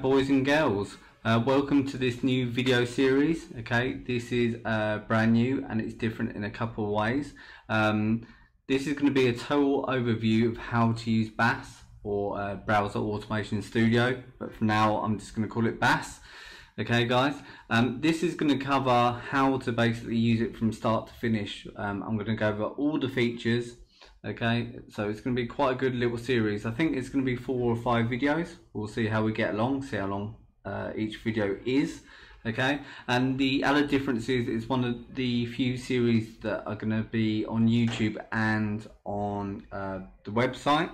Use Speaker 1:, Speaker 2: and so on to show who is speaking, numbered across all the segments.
Speaker 1: boys and girls uh, welcome to this new video series okay? This is uh, brand new and it's different in a couple of ways. Um, this is going to be a total overview of how to use BAS or uh, Browser Automation Studio but for now I'm just going to call it BAS. okay guys? Um, this is going to cover how to basically use it from start to finish. Um, I'm going to go over all the features okay so it's going to be quite a good little series. I think it's going to be four or five videos. We'll see how we get along see how long uh, each video is okay? And the other difference is it's one of the few series that are going to be on YouTube and on uh, the website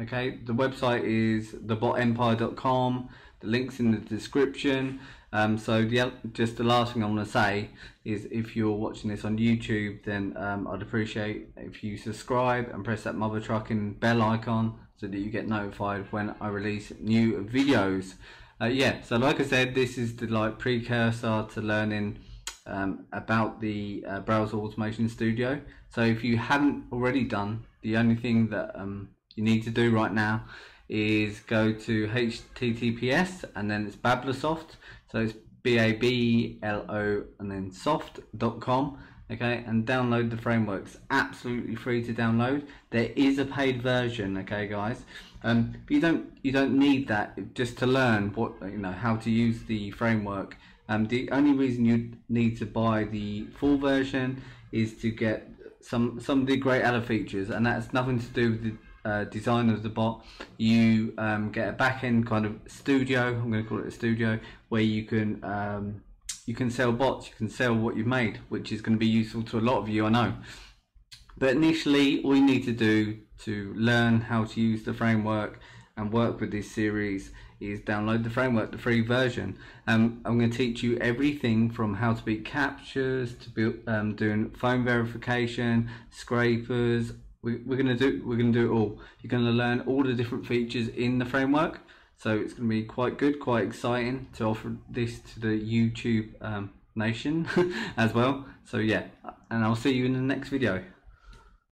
Speaker 1: okay the website is thebotempire.com the links in the description. Um, so the, just the last thing I want to say is if you're watching this on YouTube then um, I'd appreciate if you subscribe and press that mother trucking bell icon so that you get notified when I release new videos. Uh, yeah so like I said this is the like precursor to learning um, about the uh, browser automation studio. So if you haven't already done the only thing that um, you need to do right now is go to https and then it's bablosoft so it's b-a-b-l-o and then soft.com okay? And download the frameworks. Absolutely free to download. There is a paid version okay guys? Um, but you don't you don't need that just to learn what you know how to use the framework. Um, the only reason you need to buy the full version is to get some some of the great other features and that's nothing to do with the uh, design of the bot you um, get a back-end kind of studio I'm going to call it a studio where you can um, you can sell bots you can sell what you've made which is going to be useful to a lot of you I know but initially all you need to do to learn how to use the framework and work with this series is download the framework, the free version. Um, I'm going to teach you everything from how to beat captchas to build, um, doing phone verification, scrapers, we, we're to do we're to do it all. You're to learn all the different features in the framework. So it's going to be quite good, quite exciting to offer this to the YouTube um, nation as well. So yeah, and I'll see you in the next video.